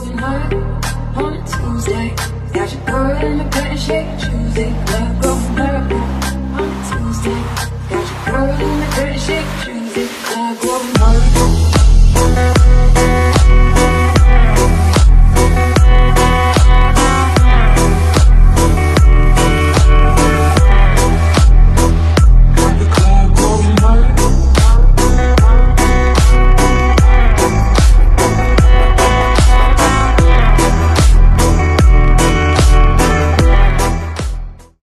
going hard on a Tuesday. Got your girl in a bed and shake Tuesday. Love going hard on a Tuesday. Got your girl in a bed and shake Tuesday.